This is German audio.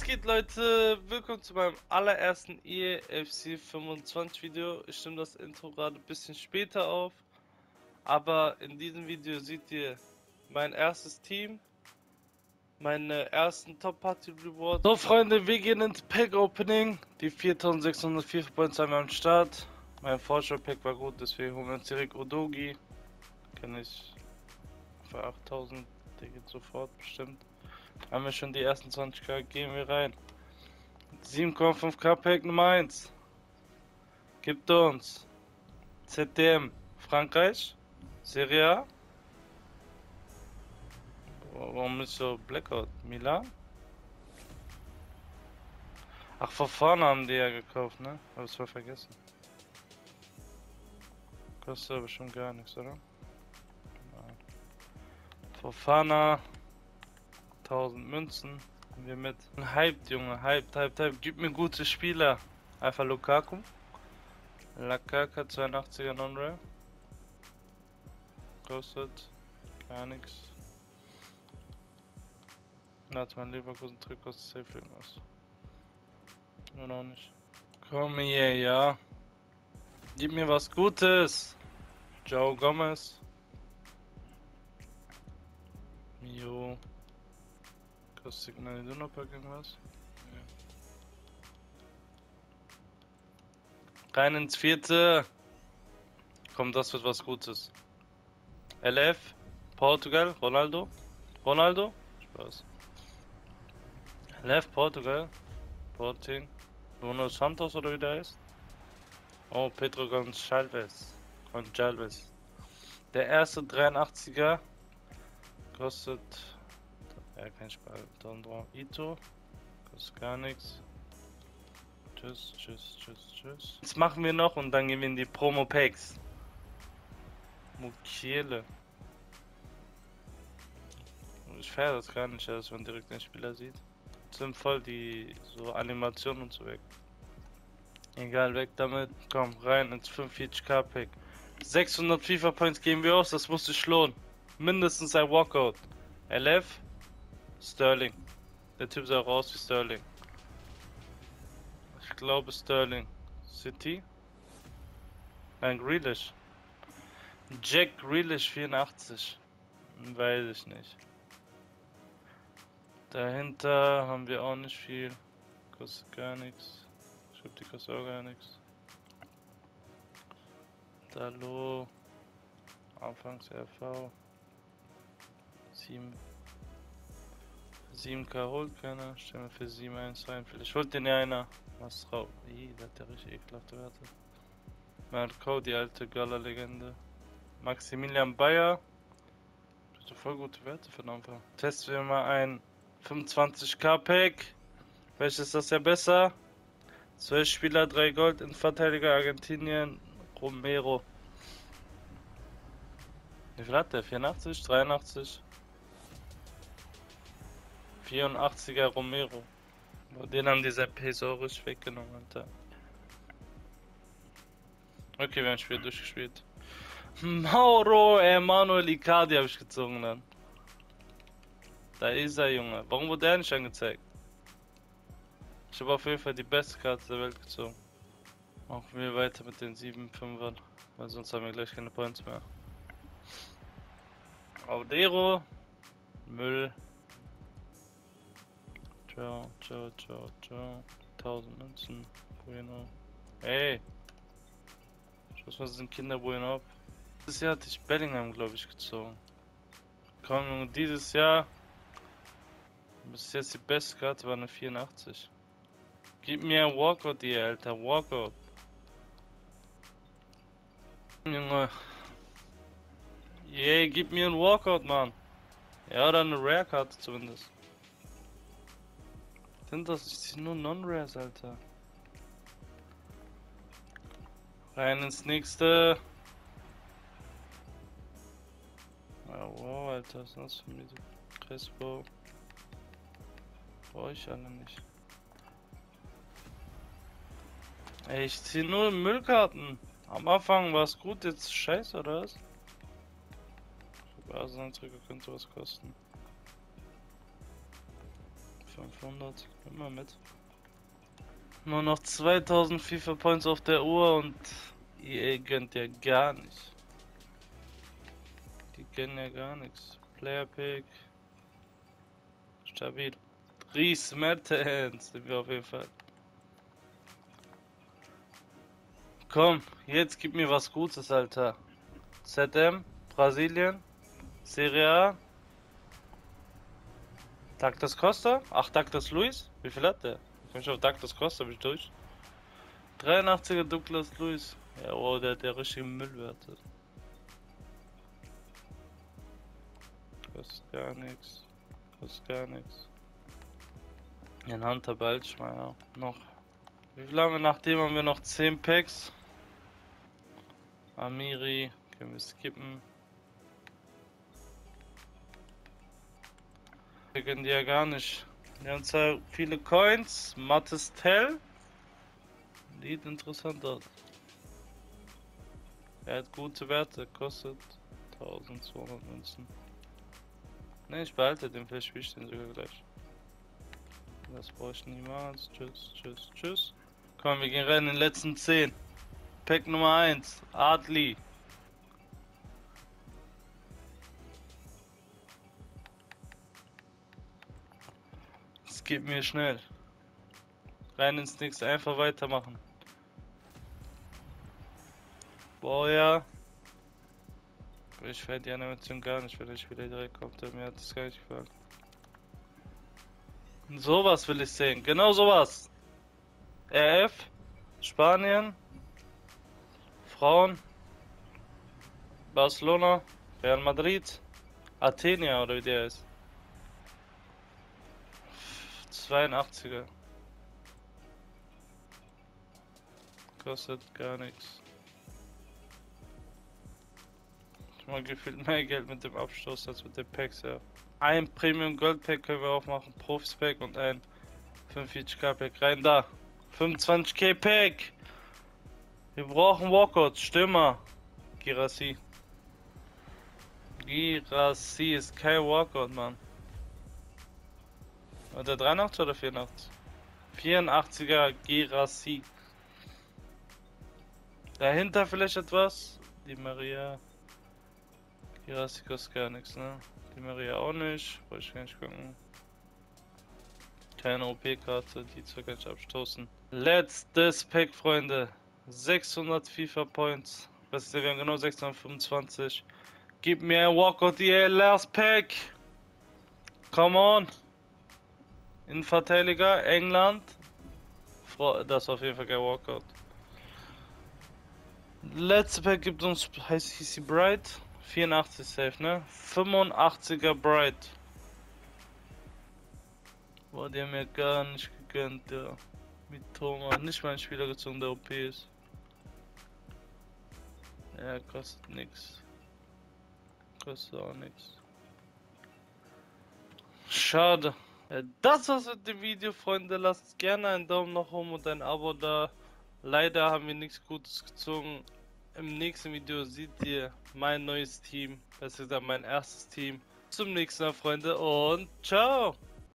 Was geht Leute? Willkommen zu meinem allerersten EFC 25 Video. Ich stimme das Intro gerade ein bisschen später auf. Aber in diesem Video seht ihr mein erstes Team. Meine ersten Top Party Rewards. So Freunde, wir gehen ins Pack Opening. Die 4604 Points haben wir am Start. Mein Vorschau-Pack war gut, deswegen holen wir uns direkt Odogi. Kenne ich für 8000, der geht sofort bestimmt. Haben wir schon die ersten 20k, gehen wir rein. 7,5k Pack Nummer 1. Gibt uns ZDM Frankreich, Serie A. Warum ist so Blackout? Milan? Ach, vor vorne haben die ja gekauft, ne? Hab es voll vergessen. Kostet aber schon gar nichts, oder? Nein. Fofana 1000 Münzen. Nehmen wir mit. Hyped, Junge. Hyped, hyped, hyped. Gib mir gute Spieler. Einfach Lukaku. Lakaka 82er Non-Rare. Kostet gar nichts. Na, mein Leverkusen-Trick kostet safe irgendwas. Nur noch nicht. Komm hier, ja. Gib mir was Gutes. Joe Gomez. Mio. Kostet Signal Iduna Pack irgendwas? Ja. Rein ins vierte. Komm, das wird was Gutes. LF. Portugal. Ronaldo. Ronaldo. Spaß. LF Portugal. Sporting. Bruno Santos oder wie der heißt? Oh, Pedro Gonçalves. Gonçalves. Der erste 83er kostet. Ja, kein Spaß. Dann Ito. Kostet gar nichts. Tschüss, tschüss, tschüss, tschüss. Das machen wir noch und dann gehen wir in die Promo Packs. Mukiele. Ich feiere das gar nicht, dass man direkt den Spieler sieht. Sind voll die so Animationen und so weg. Egal, weg damit. Komm, rein ins 45k Pack. 600 FIFA Points geben wir aus, das muss sich lohnen. Mindestens ein Walkout. LF, Sterling. Der Typ sah raus wie Sterling. Ich glaube Sterling. City? Nein, Grealish. Jack Grealish 84. Weiß ich nicht. Dahinter haben wir auch nicht viel. Kostet gar nichts. Ich hab die kostet auch gar nichts. Dalo. Anfangs RV. 7. 7k holt keiner. Stellen wir für 7 1 rein. Vielleicht holt den ja einer. Was drauf? Ih, da hat der richtig ekelhafte Werte. Marco, die alte Gala-Legende. Maximilian Bayer. Das sind voll gute Werte für den Anfang. Testen wir mal ein 25k Pack. Welches ist das ja besser? 12 Spieler, 3 Gold in Verteidiger Argentinien. Romero. Wie viel hat der? 84? 83? 84er Romero. Den haben diese Pesorisch weggenommen, Alter. Okay, wir haben Spiel durchgespielt. Mauro Emanuel Icardi habe ich gezogen dann. Da ist er, Junge. Warum wurde der nicht angezeigt? Ich habe auf jeden Fall die beste Karte der Welt gezogen. Machen wir weiter mit den 7 5ern, weil sonst haben wir gleich keine Points mehr. Audero, Müll. Ciao, ciao, ciao, ciao. 1000 Münzen. Bueno. Ey! Schau mal, sind Kinder Bueno ab. Dieses Jahr hatte ich Bellingham, glaube ich, gezogen. Komm, dieses Jahr. Bis jetzt die beste Karte war eine 84. Gib mir ein Walkout, ihr Alter. Walkout. Junge. Yay, gib mir ein Walkout, Mann. Ja, oder eine Rare-Karte zumindest. Sind das ich nur Non-Rares, Alter. Rein ins nächste. Oh, wow, Alter, was ist das für diese Crespo? Brauche ich alle nicht. Ey, ich zieh nur Müllkarten. Am Anfang war es gut, jetzt scheiße, oder was? Basenanträge könnte was kosten. 500. Immer mit. Nur noch 2000 FIFA Points auf der Uhr und ihr gönnt ja gar nicht. Die gönnen ja gar nichts. Player Pick. Stabil. Ries Mertens sind wir auf jeden Fall. Komm, jetzt gib mir was Gutes, Alter. ZM, Brasilien, Serie A. Douglas Costa? Ach, Douglas Luis? Wie viel hat der? Ich auf Douglas Costa, bin ich durch. 83er Douglas Luis. Ja, wow, der hat ja richtige Müllwerte. Kostet gar nichts. Kostet gar nichts. In Hunter Balchmeier noch. Wie viel haben wir nachdem haben wir noch 10 Packs? Amiri können wir skippen. Wir können die ja gar nicht. Wir haben zwar viele Coins. Mattes Tell. Sieht interessant aus. Er hat gute Werte. Kostet 1200 Münzen. Ne, ich behalte den, vielleicht spiele ich den sogar gleich. Das brauche ich niemals. Tschüss, tschüss, tschüss. Komm, wir gehen rein in den letzten 10. Pack Nummer 1. Adli. Geht mir schnell. Rein ins nächste, einfach weitermachen. Boah, ja. Ich fände die Animation gar nicht, wenn ich wieder direkt kommt. Mir hat das gar nicht gefallen. Sowas will ich sehen. Genau sowas. RF, Spanien, Frauen, Barcelona, Real Madrid, Athenia oder wie der ist. 82er. Kostet gar nichts. mal gefühlt mehr Geld mit dem Abstoß als mit den Packs, ja. Ein Premium Gold Pack können wir auch machen, Profis Pack und ein 45k Pack. Rein da. 25k Pack. Wir brauchen Walkouts, Stürmer. Girassi. Girassi ist kein Walkout, Mann. Oder 83 oder 84? 84er Girassi. Dahinter vielleicht etwas? Die Maria. Girassi kostet gar nichts, ne? Die Maria auch nicht. Wollte ich gar nicht gucken. Keine OP-Karte, die zu kann ich abstoßen. Letztes Pack, Freunde. 600 FIFA Points. Was ist, wir haben genau 625. Gib mir ein Walkout, die last Pack. Come on. Innenverteidiger, England. Das ist auf jeden Fall kein Walkout. Letzte Pack gibt uns, heißt hieß sie Bright. 84 safe, ne? 85er Bright. Boah, die haben mir gar nicht gegönnt, ja. Mit Thomas. Nicht mein Spieler gezogen, der OP ist. Ja, kostet nix. Kostet auch nix. Schade. Ja, das war's mit dem Video, Freunde. Lasst gerne einen Daumen nach oben und ein Abo da. Leider haben wir nichts Gutes gezogen. Im nächsten Video seht ihr mein neues Team. Ist dann mein erstes Team. Zum nächsten Mal, Freunde, und ciao!